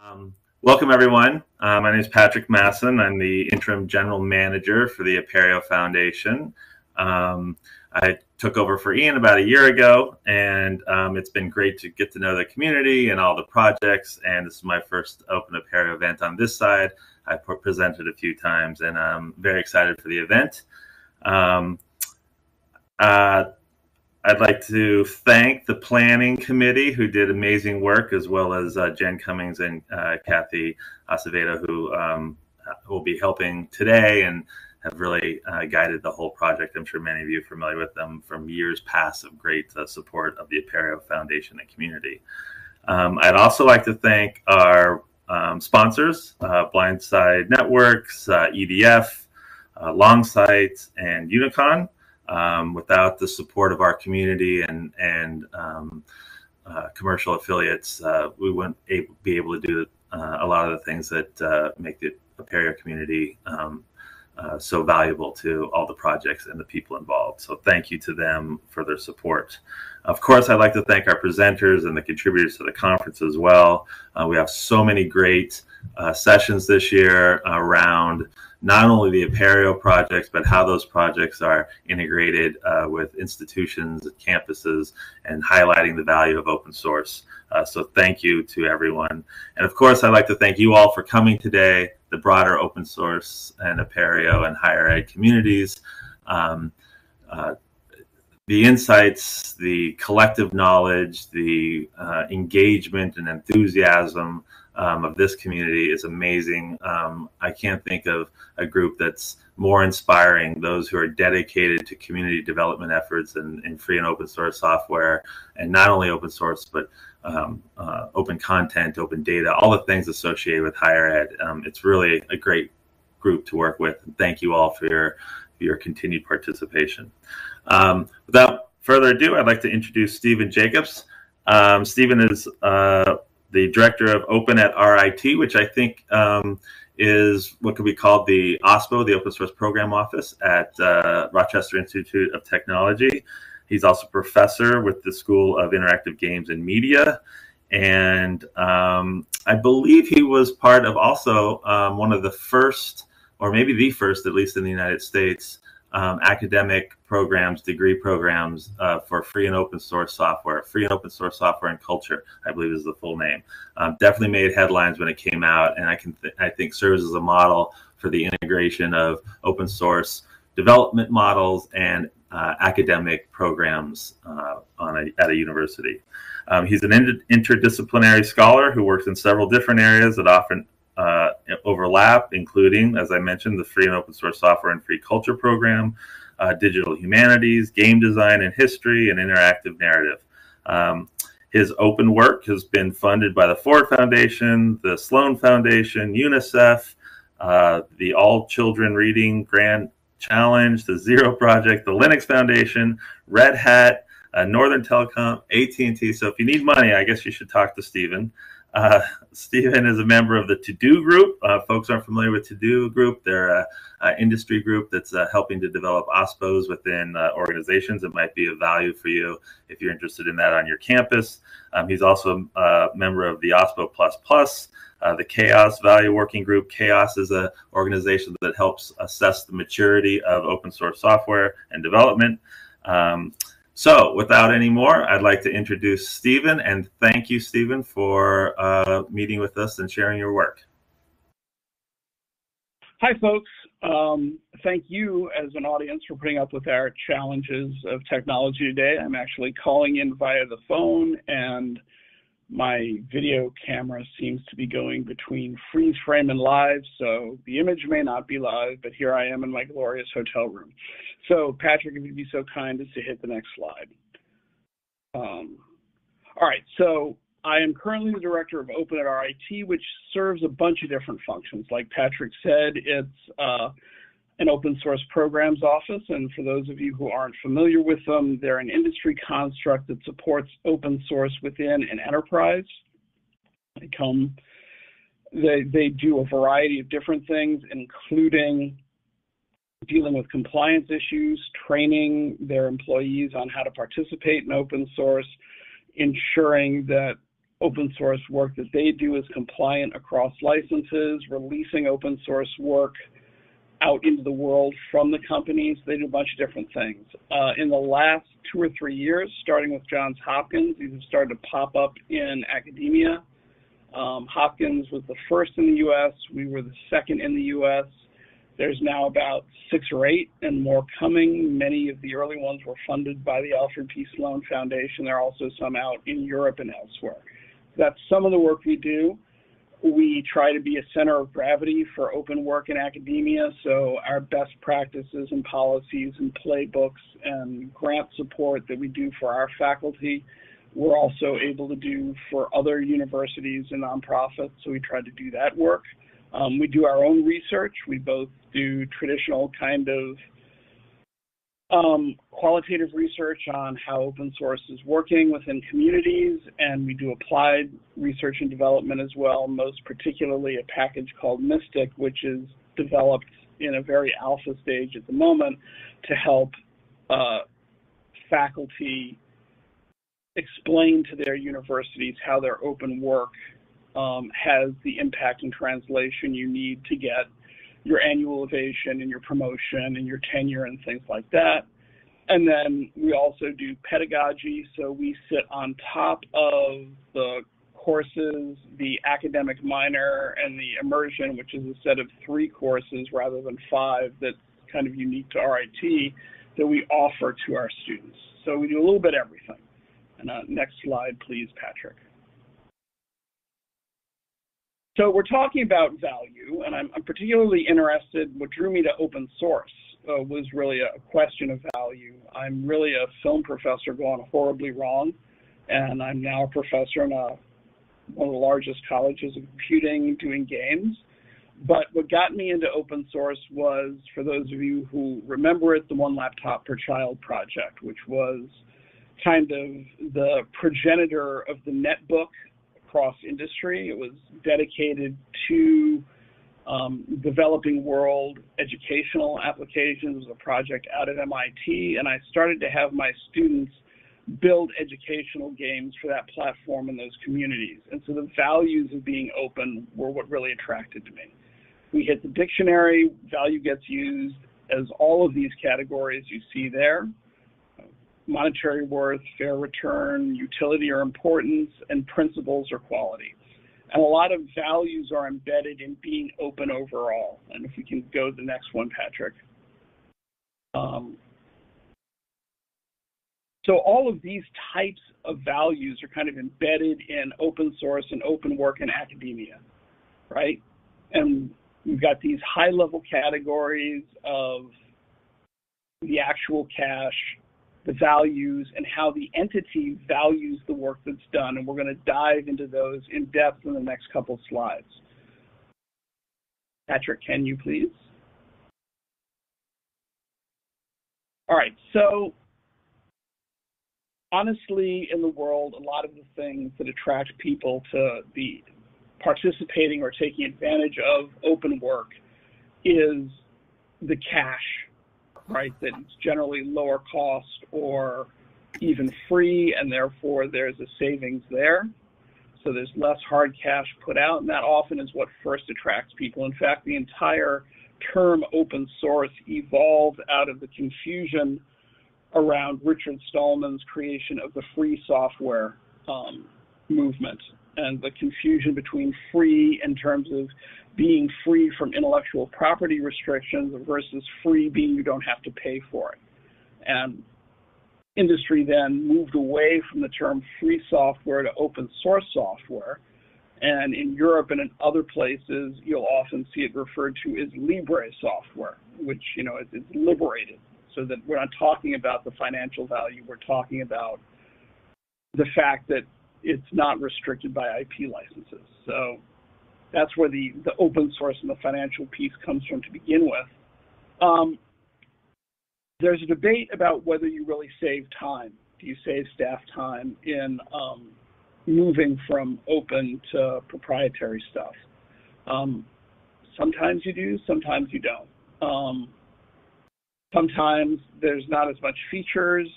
Um, welcome, everyone. Uh, my name is Patrick Masson. I'm the interim general manager for the Apereo Foundation. Um, I took over for Ian about a year ago, and um, it's been great to get to know the community and all the projects. And this is my first Open Apereo event on this side. I've presented a few times, and I'm very excited for the event. Um, uh, I'd like to thank the planning committee who did amazing work, as well as uh, Jen Cummings and uh, Kathy Acevedo, who um, will be helping today and have really uh, guided the whole project. I'm sure many of you are familiar with them from years past of great uh, support of the Apereo Foundation and community. Um, I'd also like to thank our um, sponsors, uh, Blindside Networks, uh, EDF, Longsight, and Unicon. Um, without the support of our community and and um, uh, commercial affiliates, uh, we wouldn't able, be able to do uh, a lot of the things that uh, make the Apereo community um, uh, so valuable to all the projects and the people involved. So thank you to them for their support. Of course, I'd like to thank our presenters and the contributors to the conference as well. We have so many great sessions this year around not only the Apereo projects, but how those projects are integrated uh, with institutions, and campuses, and highlighting the value of open source. Uh, so thank you to everyone. And of course, I'd like to thank you all for coming today, the broader open source and Apereo and higher ed communities. Um, uh, the insights, the collective knowledge, the uh, engagement and enthusiasm um, of this community is amazing. Um, I can't think of a group that's more inspiring. Those who are dedicated to community development efforts and, free and open source software, and not only open source, but um, uh, open content, open data, all the things associated with higher ed. Um, it's really a great group to work with. Thank you all for your, your continued participation. Um, without further ado, I'd like to introduce Stephen Jacobs. Um, Stephen is uh, the director of Open at RIT, which I think um, is what could be called the OSPO, the Open Source Program Office at uh, Rochester Institute of Technology. He's also professor with the School of Interactive Games and Media. And um, I believe he was part of also um, one of the first, or maybe the first, at least in the United States, um, academic programs, degree programs uh, for free and open source software, free and open source software and culture, I believe is the full name. Um, definitely made headlines when it came out, and I can th- I think serves as a model for the integration of open source development models and uh, academic programs uh, on a, at a university. Um, he's an inter- interdisciplinary scholar who works in several different areas that often uh, overlap, including, as I mentioned, the free and open source software and free culture program, uh, digital humanities, game design and history, and interactive narrative. Um, his open work has been funded by the Ford Foundation, the Sloan Foundation, UNICEF, uh, the All Children Reading Grant Challenge, the Zero Project, the Linux Foundation, Red Hat, uh, Northern Telecom, AT&T. So if you need money, I guess you should talk to Stephen. Uh, Stephen is a member of the To Do Group. Uh, folks aren't familiar with To Do Group. They're a, a industry group that's uh, helping to develop OSPOs within uh, organizations. It might be of value for you if you're interested in that on your campus. Um, he's also a member of the OSPO Plus Plus. Uh, the CHAOSS Value Working Group. CHAOSS is an organization that helps assess the maturity of open source software and development. Um, so, without any more, I'd like to introduce Stephen and thank you, Stephen, for uh, meeting with us and sharing your work. Hi, folks. Um, thank you as an audience for putting up with our challenges of technology today. I'm actually calling in via the phone and my video camera seems to be going between freeze frame and live, so the image may not be live, but here I am in my glorious hotel room. So Patrick, if you'd be so kind as to hit the next slide. Um, all right, so I am currently the director of Open at RIT, which serves a bunch of different functions. Like Patrick said, it's uh, an open source programs office. And for those of you who aren't familiar with them, they're an industry construct that supports open source within an enterprise. They come, they, they do a variety of different things, including dealing with compliance issues, training their employees on how to participate in open source, ensuring that open source work that they do is compliant across licenses, releasing open source work out into the world from the companies. They do a bunch of different things. Uh, in the last two or three years, starting with Johns Hopkins, these have started to pop up in academia. Um, Hopkins was the first in the U.S. We were the second in the U.S. There's now about six or eight and more coming. Many of the early ones were funded by the Alfred P. Sloan Foundation. There are also some out in Europe and elsewhere. That's some of the work we do. We try to be a center of gravity for open work in academia, so our best practices and policies and playbooks and grant support that we do for our faculty, we're also able to do for other universities and nonprofits, so we try to do that work. Um, we do our own research. We both do traditional kind of um, qualitative research on how open source is working within communities, and we do applied research and development as well, most particularly a package called Mystic, which is developed in a very alpha stage at the moment to help uh, faculty explain to their universities how their open work um, has the impact and translation you need to get your annual ovation and your promotion and your tenure and things like that. And then we also do pedagogy. So we sit on top of the courses, the academic minor, and the immersion, which is a set of three courses rather than five that's kind of unique to RIT that we offer to our students. So we do a little bit of everything. And uh, next slide, please, Patrick. So we're talking about value, and I'm, I'm particularly interested, what drew me to open source uh, was really a question of value. I'm really a film professor gone horribly wrong, and I'm now a professor in a, one of the largest colleges of computing doing games. But what got me into open source was, for those of you who remember it, the One Laptop Per Child project, which was kind of the progenitor of the netbook cross industry. It was dedicated to um, developing world educational applications, a project out at MIT, and I started to have my students build educational games for that platform and those communities. And so the values of being open were what really attracted to me. We hit the dictionary, value gets used as all of these categories you see there monetary worth, fair return, utility or importance, and principles or quality. And a lot of values are embedded in being open overall. And if we can go to the next one, Patrick. Um, so all of these types of values are kind of embedded in open source and open work in academia, right? And we've got these high level categories of the actual cash, the values and how the entity values the work that's done. And we're going to dive into those in depth in the next couple slides. Patrick, can you please? All right, so honestly, in the world, a lot of the things that attract people to be participating or taking advantage of open work is the cash right? That it's generally lower cost or even free, and therefore there's a savings there. So there's less hard cash put out, and that often is what first attracts people. In fact, the entire term open source evolved out of the confusion around Richard Stallman's creation of the free software um, movement and the confusion between free in terms of being free from intellectual property restrictions versus free being you don't have to pay for it. And industry then moved away from the term free software to open source software. And in Europe and in other places, you'll often see it referred to as Libre software, which you know is, is liberated. So that we're not talking about the financial value, we're talking about the fact that it's not restricted by IP licenses. So that's where the, the open source and the financial piece comes from to begin with. Um, there's a debate about whether you really save time. Do you save staff time in um, moving from open to proprietary stuff? Um, sometimes you do, sometimes you don't. Um, sometimes there's not as much features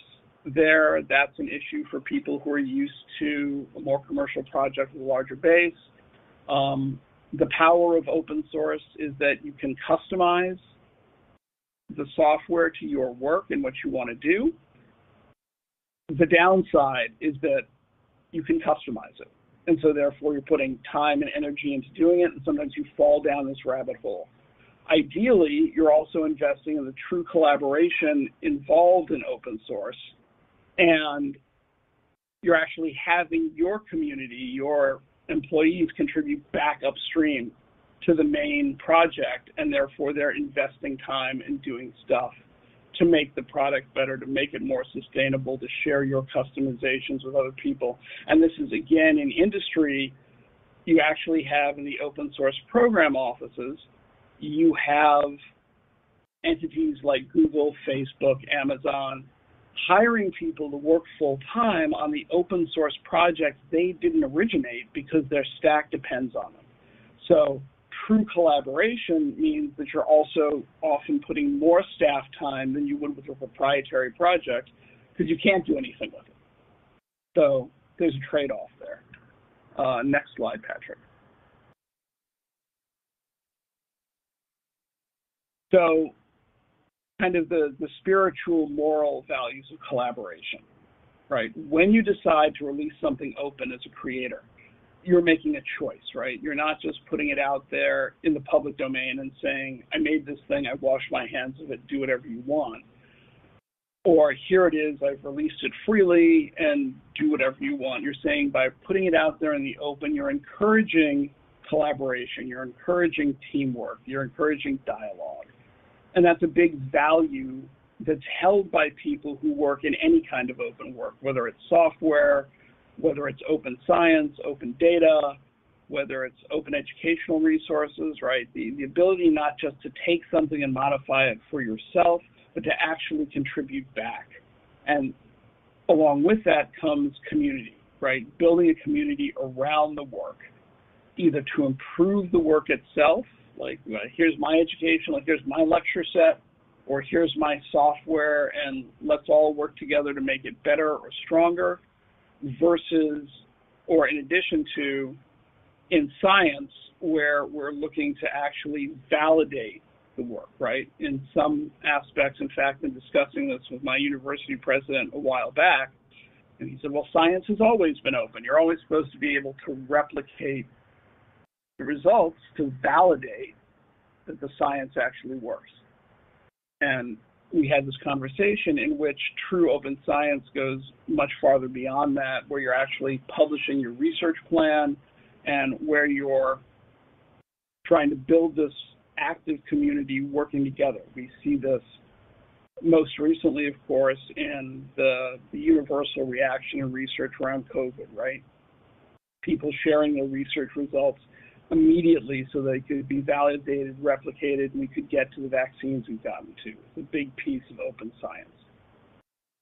there. That's an issue for people who are used to a more commercial projects with a larger base. Um, the power of open source is that you can customize the software to your work and what you want to do. The downside is that you can customize it. And so therefore you're putting time and energy into doing it, and sometimes you fall down this rabbit hole. Ideally, you're also investing in the true collaboration involved in open source, and you're actually having your community, your employees contribute back upstream to the main project, and therefore they're investing time in doing stuff to make the product better, to make it more sustainable, to share your customizations with other people. And this is again in industry, you actually have in the open source program offices, you have entities like Google, Facebook, Amazon, hiring people to work full time on the open source projects they didn't originate because their stack depends on them. So true collaboration means that you're also often putting more staff time than you would with a proprietary project because you can't do anything with it. So there's a trade-off there. Uh, next slide, Patrick. So kind of the, the spiritual moral values of collaboration, right? When you decide to release something open as a creator, you're making a choice, right? You're not just putting it out there in the public domain and saying, I made this thing, I washed my hands of it, do whatever you want. Or here it is, I've released it freely and do whatever you want. You're saying by putting it out there in the open, you're encouraging collaboration, you're encouraging teamwork, you're encouraging dialogue. And that's a big value that's held by people who work in any kind of open work, whether it's software, whether it's open science, open data, whether it's open educational resources, right? The, the ability not just to take something and modify it for yourself, but to actually contribute back. And along with that comes community, right? Building a community around the work, either to improve the work itself, like here's my education, like here's my lecture set, or here's my software, and let's all work together to make it better or stronger, versus, or in addition to, in science, where we're looking to actually validate the work, right? In some aspects, in fact, in discussing this with my university president a while back, and he said, well, science has always been open. You're always supposed to be able to replicate the results to validate that the science actually works. And we had this conversation in which true open science goes much farther beyond that, where you're actually publishing your research plan and where you're trying to build this active community working together. We see this most recently, of course, in the, the universal reaction and research around COVID, right? People sharing their research results immediately so they could be validated, replicated, and we could get to the vaccines we've gotten to. It's a big piece of open science.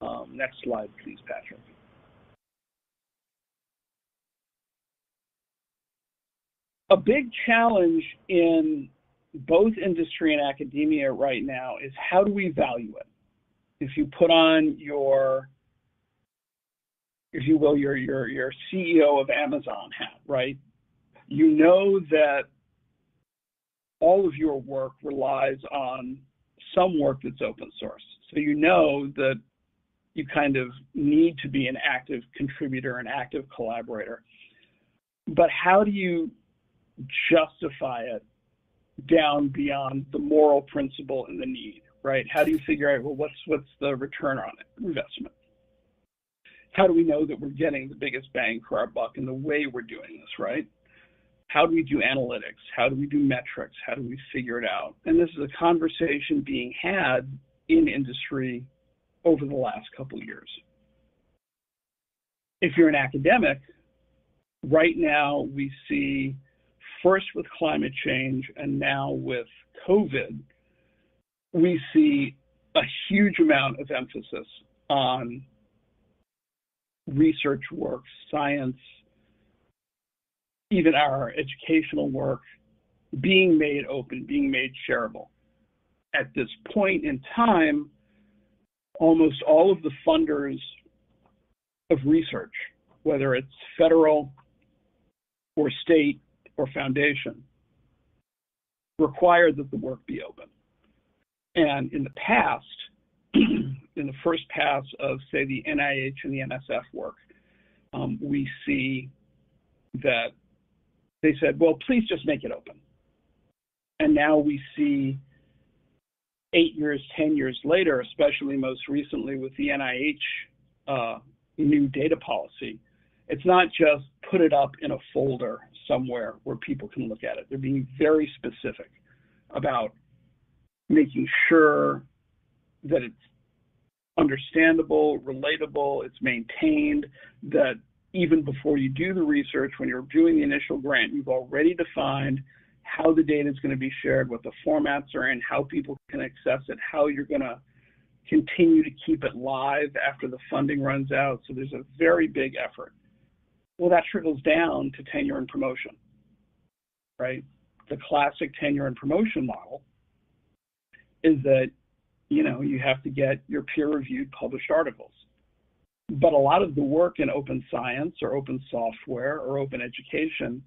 Um, next slide, please, Patrick. A big challenge in both industry and academia right now is how do we value it? If you put on your, if you will, your your your CEO of Amazon hat, right? You know that all of your work relies on some work that's open source. So you know that you kind of need to be an active contributor, an active collaborator. But how do you justify it down beyond the moral principle and the need, right? How do you figure out, well, what's, what's the return on it, investment? How do we know that we're getting the biggest bang for our buck in the way we're doing this, right? How do we do analytics? How do we do metrics? How do we figure it out? And this is a conversation being had in industry over the last couple of years. If you're an academic, right now we see first with climate change and now with COVID, we see a huge amount of emphasis on research work, science, even our educational work being made open, being made shareable. At this point in time, almost all of the funders of research whether it's federal or state or foundation, require that the work be open. And in the past, in the first pass of, say, the NIH and the NSF work, um, we see that they said, well, please just make it open. And now we see eight years, 10 years later, especially most recently with the NIH uh, new data policy, it's not just put it up in a folder somewhere where people can look at it. They're being very specific about making sure that it's understandable, relatable, it's maintained, that even before you do the research, when you're doing the initial grant, you've already defined how the data is going to be shared, what the formats are in, how people can access it, how you're going to continue to keep it live after the funding runs out. So there's a very big effort. Well, that trickles down to tenure and promotion, right? The classic tenure and promotion model is that, you know, you have to get your peer-reviewed published articles. But a lot of the work in open science or open software or open education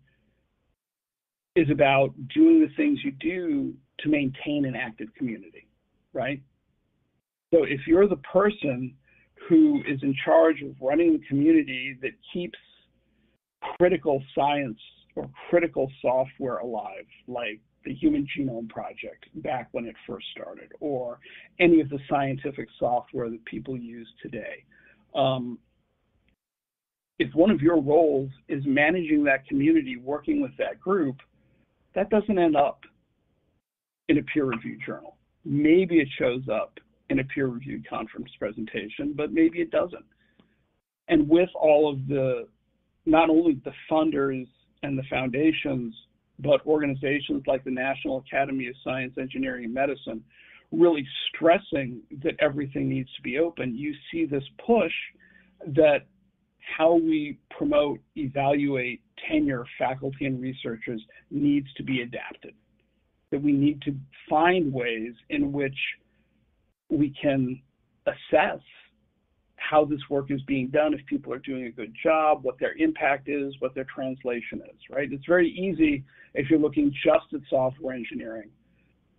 is about doing the things you do to maintain an active community, right? So if you're the person who is in charge of running the community that keeps critical science or critical software alive, like the Human Genome Project back when it first started, or any of the scientific software that people use today, um, if one of your roles is managing that community, working with that group, that doesn't end up in a peer-reviewed journal. Maybe it shows up in a peer-reviewed conference presentation, but maybe it doesn't. And with all of the, not only the funders and the foundations, but organizations like the National Academy of Science, Engineering, and Medicine really stressing that everything needs to be open, you see this push that how we promote, evaluate tenure faculty and researchers needs to be adapted. That we need to find ways in which we can assess how this work is being done, if people are doing a good job, what their impact is, what their translation is, right? It's very easy if you're looking just at software engineering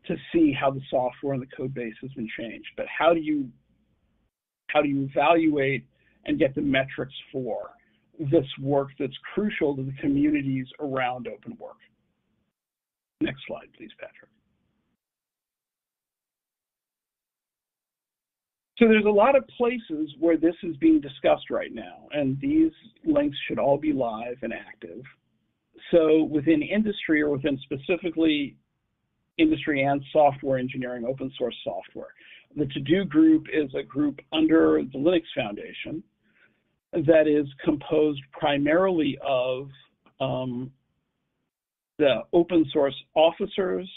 to see how the software and the code base has been changed. But how do you how do you evaluate and get the metrics for this work that's crucial to the communities around open work? Next slide, please, Patrick. So there's a lot of places where this is being discussed right now, and these links should all be live and active. So within industry or within specifically industry and software engineering, open source software. The To-Do group is a group under the Linux Foundation that is composed primarily of um, the open source officers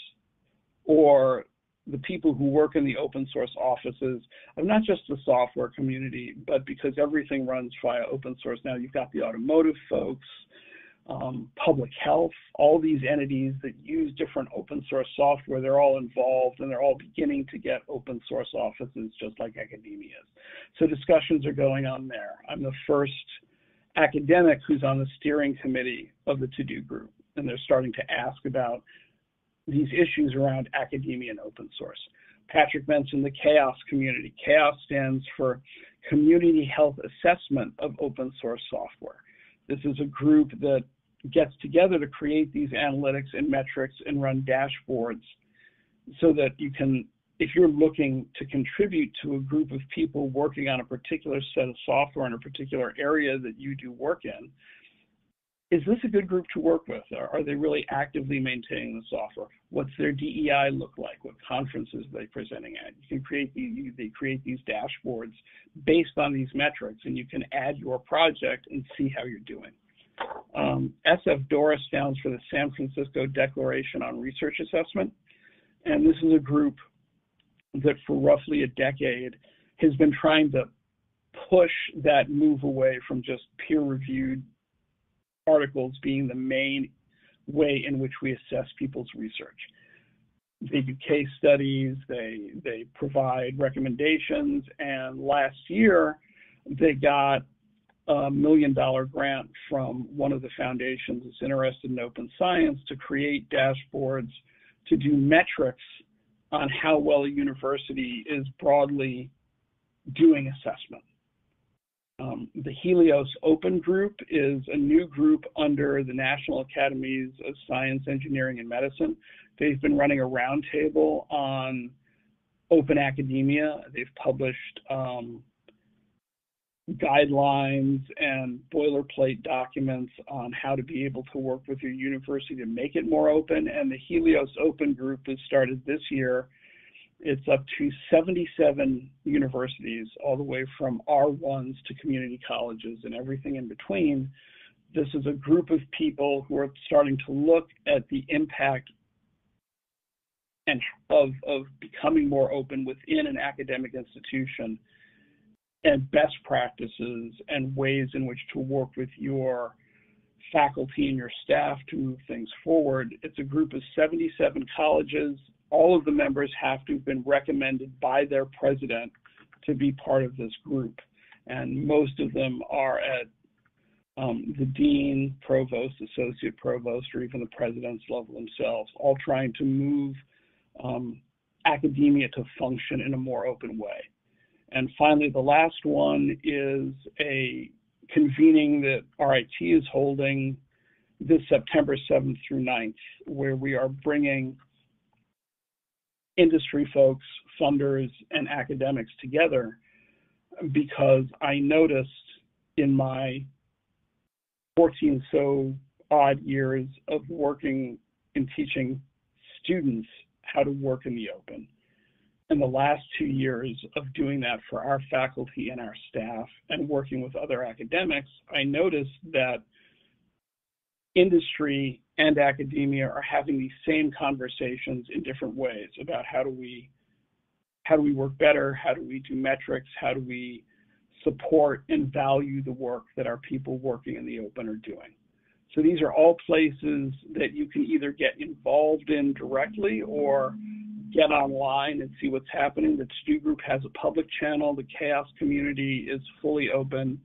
or the people who work in the open source offices of not just the software community, but because everything runs via open source now, you've got the automotive folks, um, public health, all these entities that use different open source software, they're all involved and they're all beginning to get open source offices just like academia is. So discussions are going on there. I'm the first academic who's on the steering committee of the to-do group, and they're starting to ask about these issues around academia and open source. Patrick mentioned the CHAOSS community. CHAOSS stands for Community Health Assessment of Open Source Software. This is a group that gets together to create these analytics and metrics and run dashboards so that you can, if you're looking to contribute to a group of people working on a particular set of software in a particular area that you do work in, is this a good group to work with? Are, they really actively maintaining the software? What's their DEI look like? What conferences are they presenting at? You can create these, they create these dashboards based on these metrics, and you can add your project and see how you're doing. Um, SF DORA stands for the San Francisco Declaration on Research Assessment. And this is a group that for roughly a decade has been trying to push that move away from just peer-reviewed articles being the main way in which we assess people's research. They do case studies, they, they provide recommendations, and last year they got million dollar grant from one of the foundations that's interested in open science to create dashboards to do metrics on how well a university is broadly doing assessment. Um, the Helios Open Group is a new group under the National Academies of Science, Engineering, and Medicine. They've been running a roundtable on open academia. They've published um, guidelines and boilerplate documents on how to be able to work with your university to make it more open. And the Helios Open Group has started this year it's up to 77 universities, all the way from R1s to community colleges and everything in between. This is a group of people who are starting to look at the impact and of, of becoming more open within an academic institution and best practices and ways in which to work with your faculty and your staff to move things forward. It's a group of 77 colleges all of the members have to have been recommended by their president to be part of this group. And most of them are at um, the dean, provost, associate provost, or even the president's level themselves, all trying to move um, academia to function in a more open way. And finally, the last one is a convening that RIT is holding this September 7th through 9th, where we are bringing industry folks, funders, and academics together because I noticed in my 14 so odd years of working and teaching students how to work in the open. In the last two years of doing that for our faculty and our staff and working with other academics, I noticed that industry and academia are having these same conversations in different ways about how do we how do we work better? How do we do metrics? How do we support and value the work that our people working in the open are doing? So these are all places that you can either get involved in directly or get online and see what's happening the to group has a public channel the CHAOSS community is fully open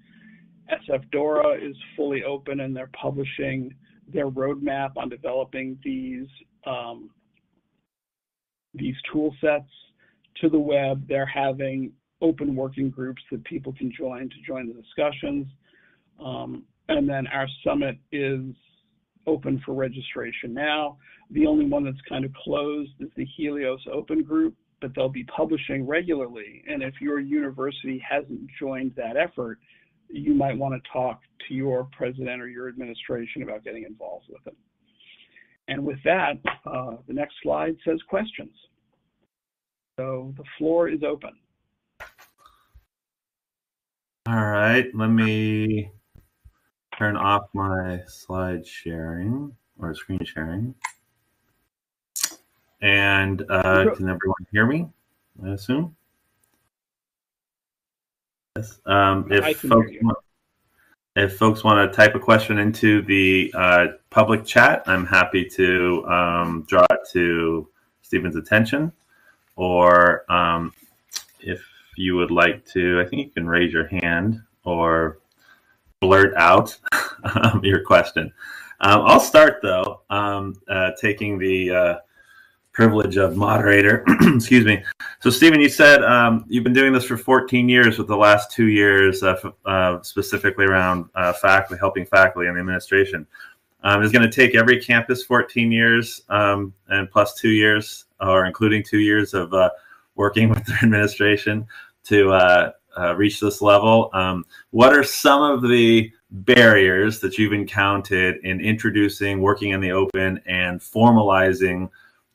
sf dora is fully open and they're publishing their roadmap on developing these um, these tool sets to the web. They're having open working groups that people can join to join the discussions. Um, and then our summit is open for registration now. The only one that's kind of closed is the Helios Open Group, but they'll be publishing regularly. And if your university hasn't joined that effort, you might want to talk to your president or your administration about getting involved with it. And with that, uh, the next slide says questions. So the floor is open. All right, let me turn off my slide sharing or screen sharing. And uh, can everyone hear me? I assume. Yes. Um, if folks want, if folks want to type a question into the uh, public chat, I'm happy to um, draw it to Stephen's attention. Or um, if you would like to, I think you can raise your hand or blurt out um, your question. Um, I'll start though, um, uh, taking the uh, privilege of moderator. Excuse me. So, Stephen, you said um, you've been doing this for 14 years, with the last two years uh, uh, specifically around uh, faculty, helping faculty and the administration. Um, it's going to take every campus 14 years um, and plus two years, or including two years of uh, working with their administration to uh, reach this level. Um, what are some of the barriers that you've encountered in introducing working in the open and formalizing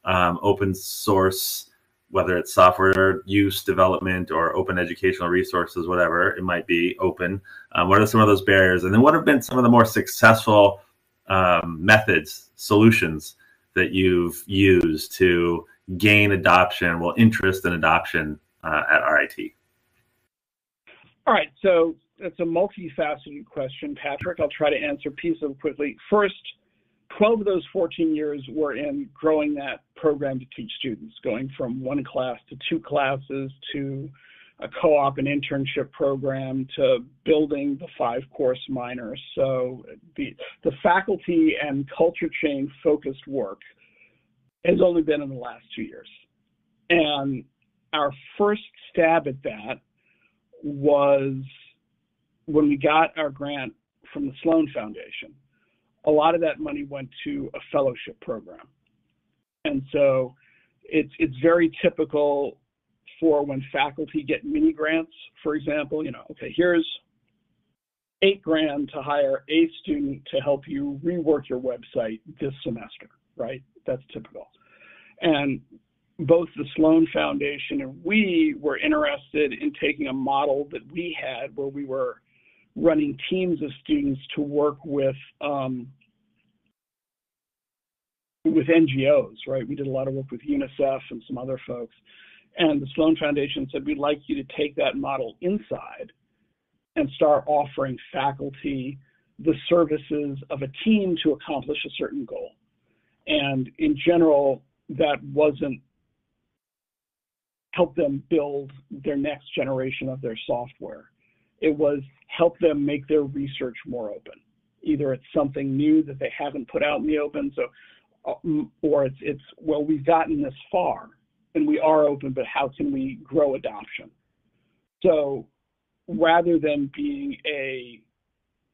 um, open source, whether it's software use development or open educational resources, whatever it might be open. Um, what are some of those barriers? And then what have been some of the more successful um, methods, solutions that you've used to gain adoption, well, interest and adoption uh, at RIT? All right, so it's a multifaceted question, Patrick. I'll try to answer piece of quickly. First, 12 of those 14 years were in growing that program to teach students, going from one class to two classes to a co-op and internship program to building the five course minor. So the, the faculty and culture change focused work has only been in the last two years. And our first stab at that was when we got our grant from the Sloan Foundation. A lot of that money went to a fellowship program. And so it's it's very typical for when faculty get mini grants, for example, you know, okay, here's eight grand to hire a student to help you rework your website this semester, right? That's typical. And both the Sloan Foundation and we were interested in taking a model that we had where we were running teams of students to work with um, with NGOs, right? We did a lot of work with UNICEF and some other folks. And the Sloan Foundation said, we'd like you to take that model inside and start offering faculty the services of a team to accomplish a certain goal. And in general, that wasn't help them build their next generation of their software. It was help them make their research more open. Either it's something new that they haven't put out in the open, so uh, or it's, it's well, we've gotten this far and we are open, but how can we grow adoption? So rather than being a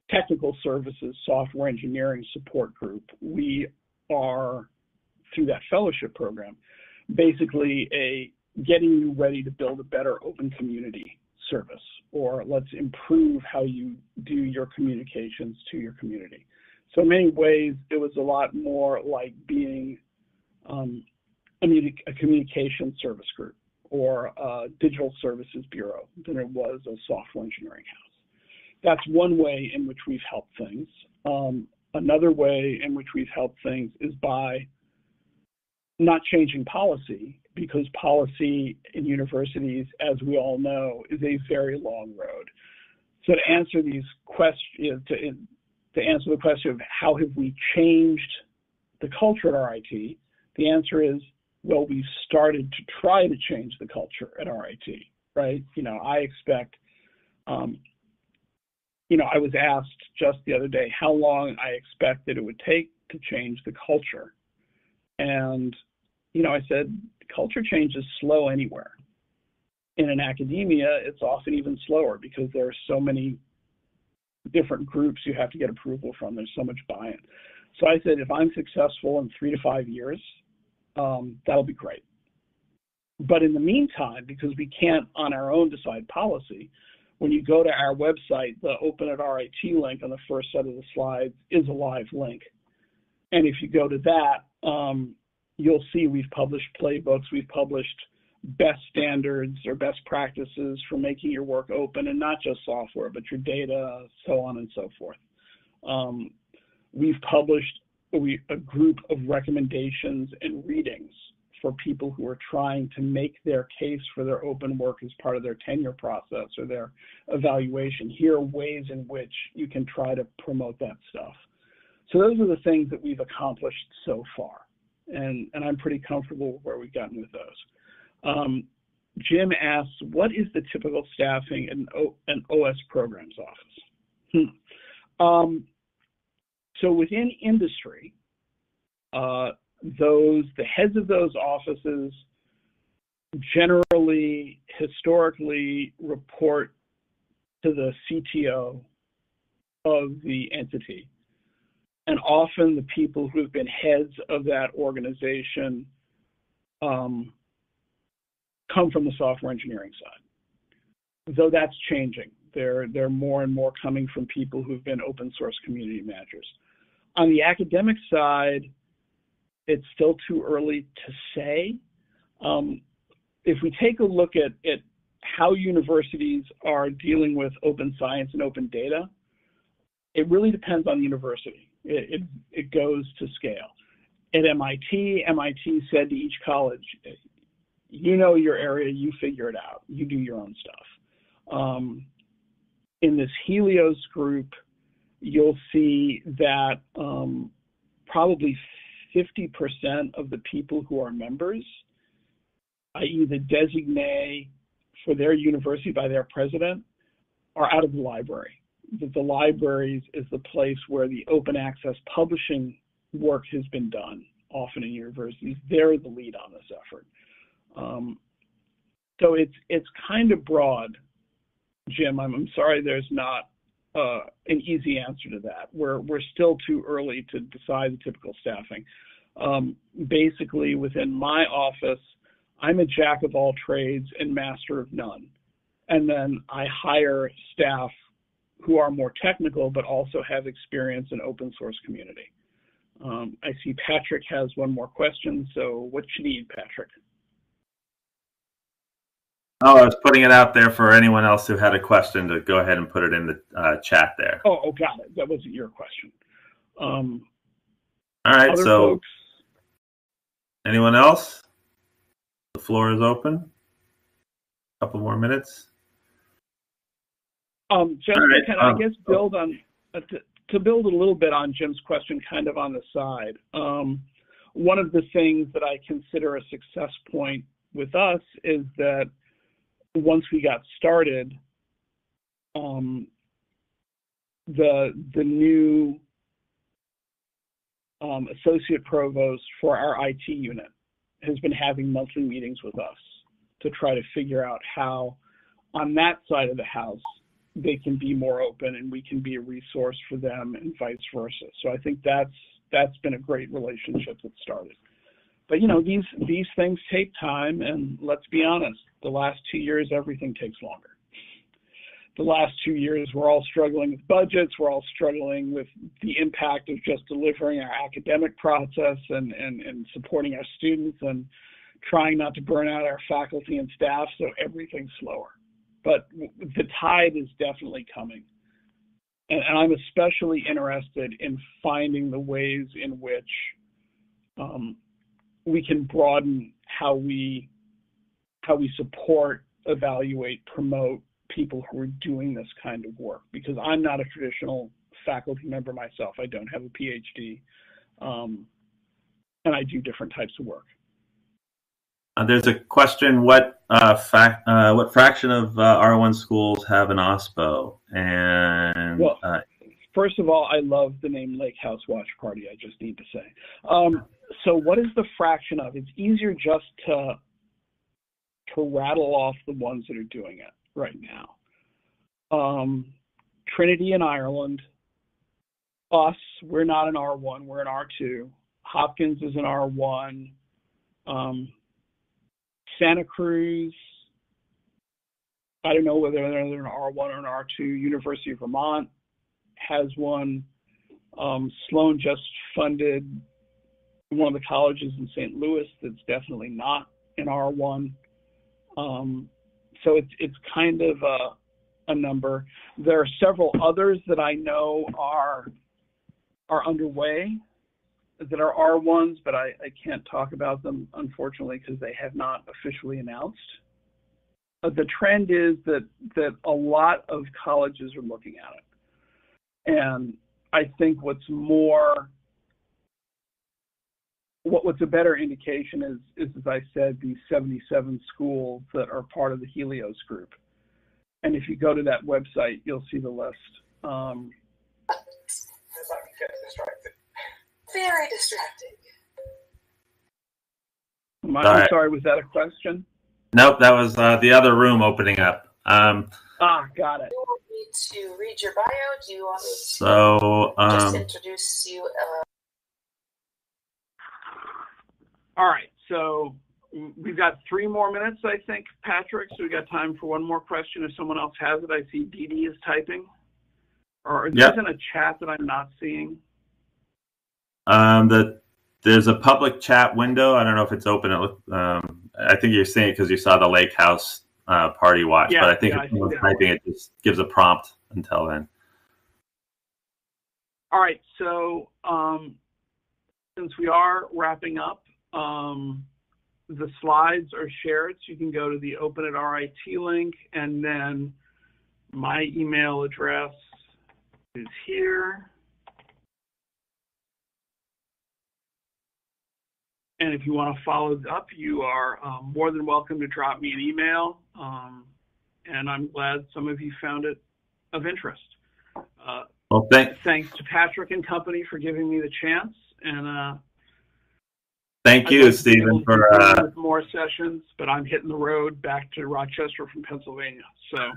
technical services software engineering support group, we are through that fellowship program, basically a getting you ready to build a better open community service, or let's improve how you do your communications to your community. So in many ways, it was a lot more like being um, a, a communication service group or a digital services bureau than it was a software engineering house. That's one way in which we've helped things. Um, another way in which we've helped things is by not changing policy because policy in universities, as we all know, is a very long road. So to answer these questions, to, to answer the question of how have we changed the culture at RIT, the answer is, well, we've started to try to change the culture at RIT, right? You know, I expect, um, you know, I was asked just the other day how long I expected it would take to change the culture. And, you know, I said, culture change is slow anywhere. And in academia, it's often even slower because there are so many different groups you have to get approval from. There's so much buy-in. So I said, if I'm successful in three to five years, um, that'll be great. But in the meantime, because we can't on our own decide policy, when you go to our website, the Open at RIT link on the first set of the slides is a live link. And if you go to that, um, you'll see we've published playbooks, we've published best standards or best practices for making your work open and not just software, but your data, so on and so forth. Um, we've published a group of recommendations and readings for people who are trying to make their case for their open work as part of their tenure process or their evaluation. Here are ways in which you can try to promote that stuff. So those are the things that we've accomplished so far. And, and I'm pretty comfortable where we've gotten with those. Um, Jim asks, what is the typical staffing in o, an OS programs office? Hmm. Um, so within industry, uh, those the heads of those offices generally historically report to the CTO of the entity. And often the people who have been heads of that organization um, come from the software engineering side. Though that's changing. They're, they're more and more coming from people who've been open source community managers. On the academic side, it's still too early to say. Um, if we take a look at, at how universities are dealing with open science and open data, it really depends on the university. It, it, it goes to scale. At MIT, MIT said to each college, you know your area, you figure it out, you do your own stuff. Um, in this Helios group, you'll see that um, probably 50% of the people who are members, i.e. the designee for their university by their president are out of the library. That the libraries is the place where the open access publishing work has been done, often in universities. They're the lead on this effort. Um, so it's it's kind of broad, Jim. I'm, I'm sorry there's not uh, an easy answer to that. We're we're still too early to decide the typical staffing. Um, basically, within my office, I'm a jack of all trades and master of none. And then I hire staff who are more technical but also have experience in open source community. Um, I see Patrick has one more question, so what you need, Patrick? Oh, I was putting it out there for anyone else who had a question to go ahead and put it in the uh, chat there. Oh, oh, got it. That wasn't your question. Um, All right, so folks? anyone else? The floor is open. A couple more minutes. Um, Jim, right. can um, I guess build on uh, to, to, build a little bit on Jim's question, kind of on the side. Um, one of the things that I consider a success point with us is that once we got started, um, the the new um, associate provost for our IT unit has been having monthly meetings with us to try to figure out how, on that side of the house, they can be more open and we can be a resource for them and vice versa. So I think that's that's been a great relationship that started. But you know these these things take time, and let's be honest, the last two years everything takes longer. The last two years we're all struggling with budgets, we're all struggling with the impact of just delivering our academic process and and, and supporting our students and trying not to burn out our faculty and staff, so everything's slower but the tide is definitely coming. And, and I'm especially interested in finding the ways in which um, we can broaden how we how we support, evaluate, promote people who are doing this kind of work. Because I'm not a traditional faculty member myself. I don't have a PhD, um, and I do different types of work. Uh, there's a question: What uh, fa- uh, what fraction of uh, R1 schools have an OSPO? And well, uh, first of all, I love the name Lake House Watch Party. I just need to say. Um, so, what is the fraction of? It's easier just to to rattle off the ones that are doing it right now. Um, Trinity in Ireland. Us, we're not an R1, we're an R2. Hopkins is an R1. Um, Santa Cruz, I don't know whether they're an R1 or an R2. University of Vermont has one. Um, Sloan just funded one of the colleges in St. Louis that's definitely not an R1. Um, so it's it's kind of a, a number. There are several others that I know are are underway that are R1s, but I, I can't talk about them, unfortunately, because they have not officially announced. But the trend is that, that a lot of colleges are looking at it. And I think what's more, what, what's a better indication is, is, as I said, these 77 schools that are part of the Helios group. And if you go to that website, you'll see the list. Um, very distracting. I'm right. sorry, was that a question? Nope, that was uh, the other room opening up. Um, ah, got it. Do you want me to read your bio? Do you want me to so, um, just introduce you? Uh... All right, so we've got three more minutes, I think, Patrick. So we got time for one more question. If someone else has it, I see Dee Dee is typing. Or is yep. this in a chat that I'm not seeing? Um, the there's a public chat window. I don't know if it's open. Um, I think you're seeing it because you saw the Lake House uh, party watch, yeah, but I think yeah, if someone's typing, it just gives a prompt until then. All right. So um, since we are wrapping up, um, the slides are shared. So you can go to the Open at RIT link, and then my email address is here. And if you want to follow up, you are um, more than welcome to drop me an email. Um, and I'm glad some of you found it of interest. Uh, well, thank- thanks to Patrick and company for giving me the chance. And uh, thank you, Stephen, for uh, more sessions. But I'm hitting the road back to Rochester from Pennsylvania. So.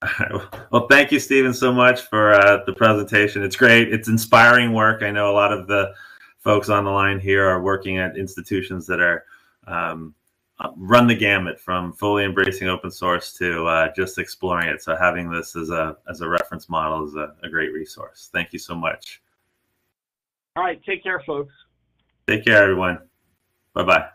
Well, thank you, Stephen, so much for uh, the presentation. It's great. It's inspiring work. I know a lot of the folks on the line here are working at institutions that are um, uh, run the gamut from fully embracing open source to uh, just exploring it. So having this as a as a reference model is a, a great resource. Thank you so much. All right, take care, folks. Take care, everyone. Bye bye.